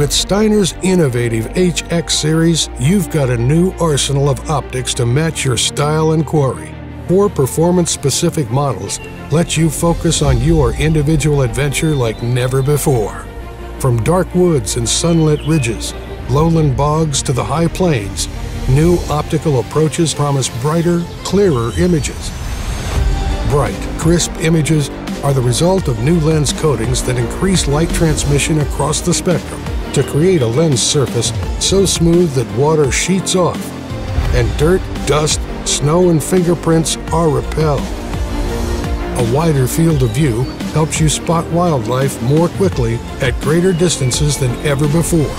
With Steiner's innovative HX series, you've got a new arsenal of optics to match your style and quarry. Four performance specific models let you focus on your individual adventure like never before. From dark woods and sunlit ridges, lowland bogs to the high plains, new optical approaches promise brighter, clearer images. Bright, crisp images are the result of new lens coatings that increase light transmission across the spectrum to create a lens surface so smooth that water sheets off and dirt, dust, snow, and fingerprints are repelled. A wider field of view helps you spot wildlife more quickly at greater distances than ever before.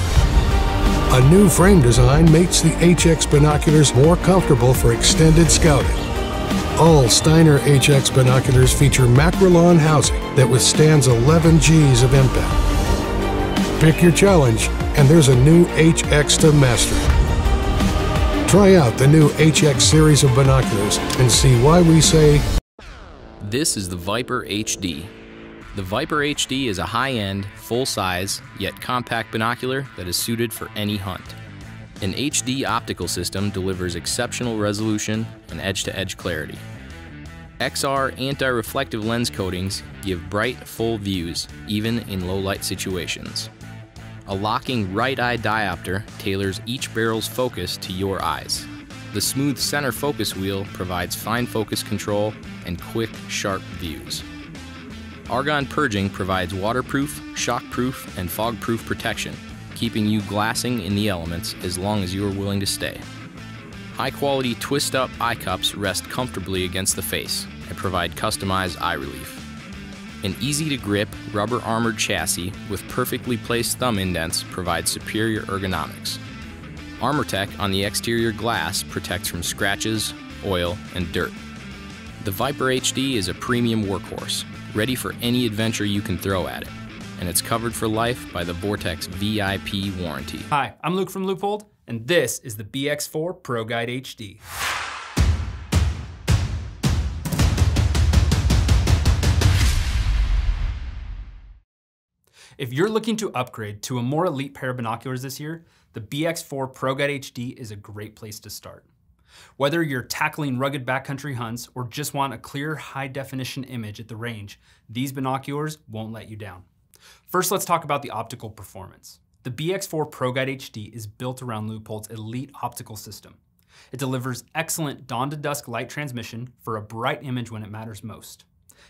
A new frame design makes the HX binoculars more comfortable for extended scouting. All Steiner HX binoculars feature Makrolon housing that withstands 11 Gs of impact. Pick your challenge, and there's a new HX to master. Try out the new HX series of binoculars and see why we say This is the Viper HD. The Viper HD is a high-end, full-size, yet compact binocular that is suited for any hunt. An HD optical system delivers exceptional resolution and edge-to-edge clarity. XR anti-reflective lens coatings give bright, full views, even in low-light situations. A locking right eye diopter tailors each barrel's focus to your eyes. The smooth center focus wheel provides fine focus control and quick, sharp views. Argon purging provides waterproof, shockproof, and fog-proof protection, keeping you glassing in the elements as long as you are willing to stay. High-quality twist-up eye cups rest comfortably against the face and provide customized eye relief. An easy-to-grip, rubber-armored chassis with perfectly placed thumb indents provides superior ergonomics. ArmorTek on the exterior glass protects from scratches, oil, and dirt. The Viper HD is a premium workhorse, ready for any adventure you can throw at it, and it's covered for life by the Vortex VIP warranty. Hi, I'm Luke from Leupold, and this is the BX4 Pro Guide HD. If you're looking to upgrade to a more elite pair of binoculars this year, the BX4 Pro Guide HD is a great place to start. Whether you're tackling rugged backcountry hunts or just want a clear high definition image at the range, these binoculars won't let you down. First, let's talk about the optical performance. The BX4 Pro Guide HD is built around Leupold's elite optical system. It delivers excellent dawn to dusk light transmission for a bright image when it matters most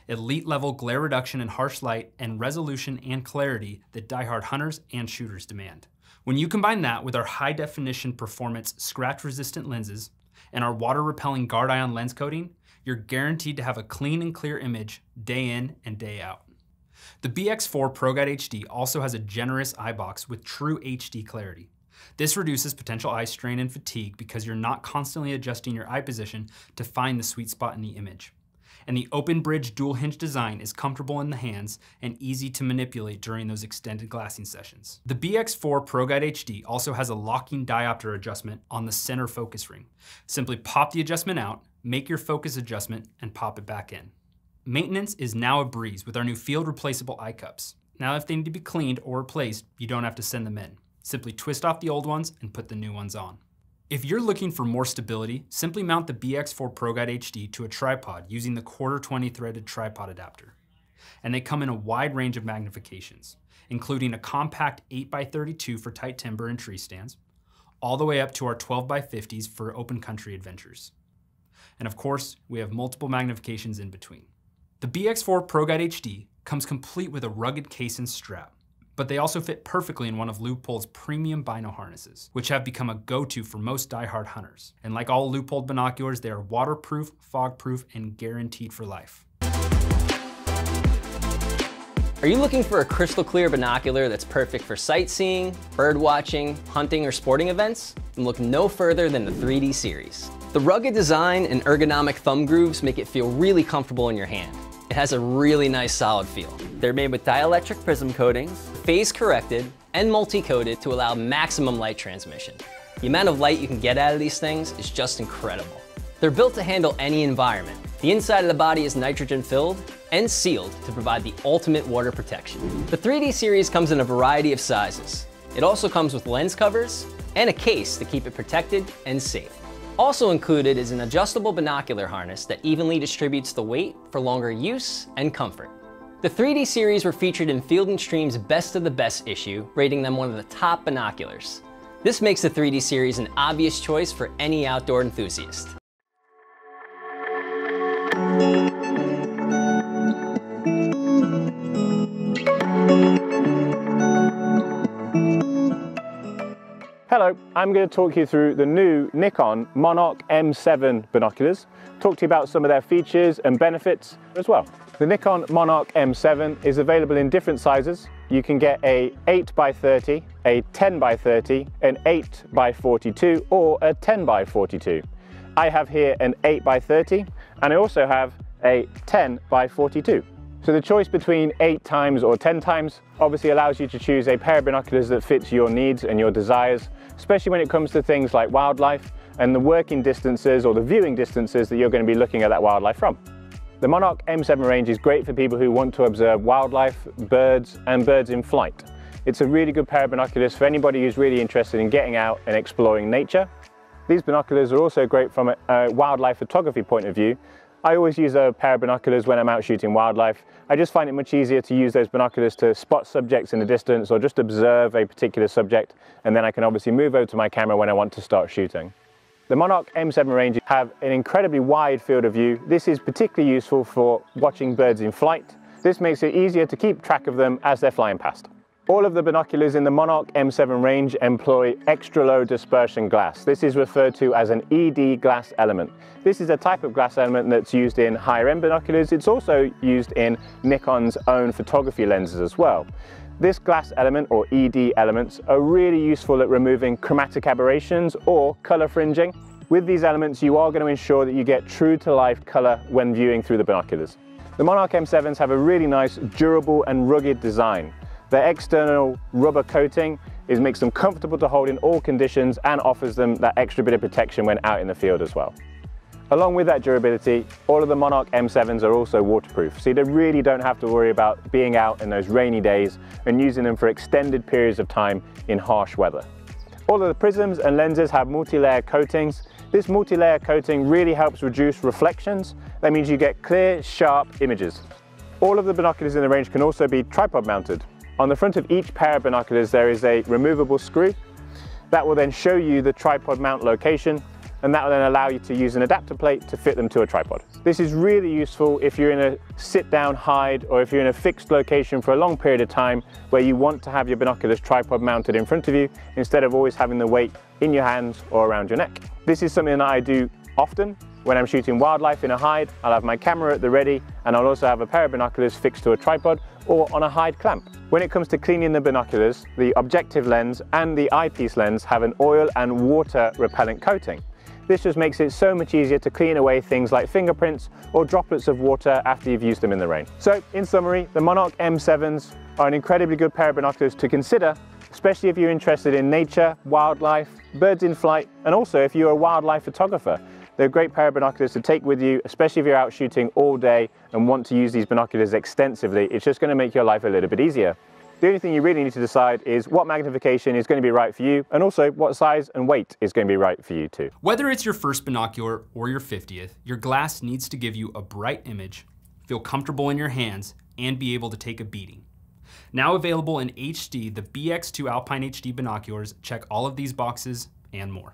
elite level glare reduction in harsh light, and resolution and clarity that diehard hunters and shooters demand. When you combine that with our high definition performance scratch resistant lenses and our water repelling Guard-ion lens coating, you're guaranteed to have a clean and clear image day in and day out. The BX4 Pro Guide HD also has a generous eye box with true HD clarity. This reduces potential eye strain and fatigue because you're not constantly adjusting your eye position to find the sweet spot in the image and the open bridge dual hinge design is comfortable in the hands and easy to manipulate during those extended glassing sessions. The BX4 Pro Guide HD also has a locking diopter adjustment on the center focus ring. Simply pop the adjustment out, make your focus adjustment, and pop it back in. Maintenance is now a breeze with our new field replaceable eye cups. Now if they need to be cleaned or replaced, you don't have to send them in. Simply twist off the old ones and put the new ones on. If you're looking for more stability, simply mount the BX4 Pro Guide HD to a tripod using the quarter 20 threaded tripod adapter. And they come in a wide range of magnifications, including a compact 8x32 for tight timber and tree stands, all the way up to our 12x50s for open country adventures. And of course, we have multiple magnifications in between. The BX4 Pro Guide HD comes complete with a rugged case and strap, but they also fit perfectly in one of Leupold's premium bino harnesses, which have become a go-to for most die-hard hunters. And like all Leupold binoculars, they are waterproof, fog-proof, and guaranteed for life. Are you looking for a crystal clear binocular that's perfect for sightseeing, bird watching, hunting, or sporting events? Then look no further than the 3D series. The rugged design and ergonomic thumb grooves make it feel really comfortable in your hand. It has a really nice solid feel. They're made with dielectric prism coatings, phase corrected, and multi-coated to allow maximum light transmission. The amount of light you can get out of these things is just incredible. They're built to handle any environment. The inside of the body is nitrogen filled and sealed to provide the ultimate water protection. The 3D series comes in a variety of sizes. It also comes with lens covers and a case to keep it protected and safe. Also included is an adjustable binocular harness that evenly distributes the weight for longer use and comfort. The 3D series were featured in Field & Stream's Best of the Best issue, rating them one of the top binoculars. This makes the 3D series an obvious choice for any outdoor enthusiast. Hello, I'm going to talk you through the new Nikon Monarch M7 binoculars, talk to you about some of their features and benefits as well. The Nikon Monarch M7 is available in different sizes. You can get a 8x30, a 10x30, an 8x42 or a 10x42. I have here an 8x30 and I also have a 10x42. So the choice between 8 times or 10 times obviously allows you to choose a pair of binoculars that fits your needs and your desires, especially when it comes to things like wildlife and the working distances or the viewing distances that you're going to be looking at that wildlife from. The Monarch M7 range is great for people who want to observe wildlife, birds and birds in flight. It's a really good pair of binoculars for anybody who's really interested in getting out and exploring nature. These binoculars are also great from a wildlife photography point of view I always use a pair of binoculars when I'm out shooting wildlife. I just find it much easier to use those binoculars to spot subjects in the distance or just observe a particular subject and then I can obviously move over to my camera when I want to start shooting. The Monarch M7 range have an incredibly wide field of view. This is particularly useful for watching birds in flight. This makes it easier to keep track of them as they're flying past. All of the binoculars in the Monarch M7 range employ extra low dispersion glass. This is referred to as an ED glass element. This is a type of glass element that's used in higher end binoculars. It's also used in Nikon's own photography lenses as well. This glass element or ED elements are really useful at removing chromatic aberrations or color fringing. With these elements, you are going to ensure that you get true to life color when viewing through the binoculars. The Monarch M7s have a really nice, durable and rugged design. Their external rubber coating is, makes them comfortable to hold in all conditions and offers them that extra bit of protection when out in the field as well. Along with that durability, all of the Monarch M7s are also waterproof, so you really don't have to worry about being out in those rainy days and using them for extended periods of time in harsh weather. All of the prisms and lenses have multi-layer coatings. This multi-layer coating really helps reduce reflections. That means you get clear, sharp images. All of the binoculars in the range can also be tripod mounted, on the front of each pair of binoculars there is a removable screw that will then show you the tripod mount location and that will then allow you to use an adapter plate to fit them to a tripod. This is really useful if you're in a sit down hide or if you're in a fixed location for a long period of time where you want to have your binoculars tripod mounted in front of you instead of always having the weight in your hands or around your neck. This is something that I do often when I'm shooting wildlife in a hide, I'll have my camera at the ready and I'll also have a pair of binoculars fixed to a tripod or on a hide clamp. When it comes to cleaning the binoculars, the objective lens and the eyepiece lens have an oil and water repellent coating. This just makes it so much easier to clean away things like fingerprints or droplets of water after you've used them in the rain. So in summary, the Monarch M7s are an incredibly good pair of binoculars to consider especially if you're interested in nature, wildlife, birds in flight, and also if you're a wildlife photographer. They're a great pair of binoculars to take with you, especially if you're out shooting all day and want to use these binoculars extensively. It's just going to make your life a little bit easier. The only thing you really need to decide is what magnification is going to be right for you and also what size and weight is going to be right for you too. Whether it's your first binocular or your 50th, your glass needs to give you a bright image, feel comfortable in your hands, and be able to take a beating. Now available in HD, the BX2 Alpine HD binoculars check all of these boxes and more.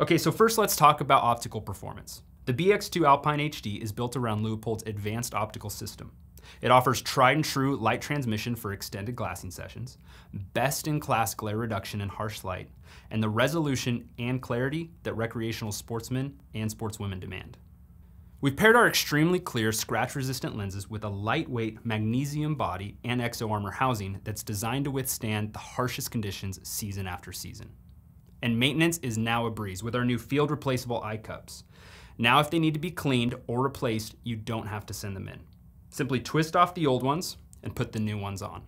Okay, so first let's talk about optical performance. The BX2 Alpine HD is built around Leupold's advanced optical system. It offers tried and true light transmission for extended glassing sessions, best in class glare reduction in harsh light, and the resolution and clarity that recreational sportsmen and sportswomen demand. We've paired our extremely clear scratch resistant lenses with a lightweight magnesium body and exo armor housing that's designed to withstand the harshest conditions season after season and maintenance is now a breeze with our new field replaceable eye cups. Now if they need to be cleaned or replaced, you don't have to send them in. Simply twist off the old ones and put the new ones on.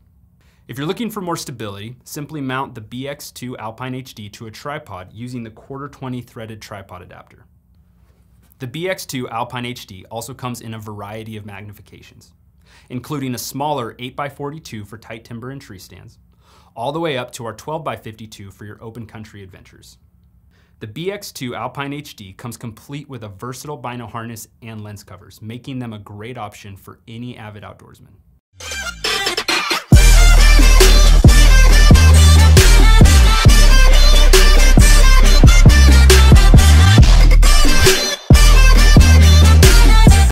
If you're looking for more stability, simply mount the BX2 Alpine HD to a tripod using the quarter 20 threaded tripod adapter. The BX2 Alpine HD also comes in a variety of magnifications, including a smaller 8x42 for tight timber and tree stands, all the way up to our 12x52 for your open country adventures. The BX2 Alpine HD comes complete with a versatile bino harness and lens covers, making them a great option for any avid outdoorsman.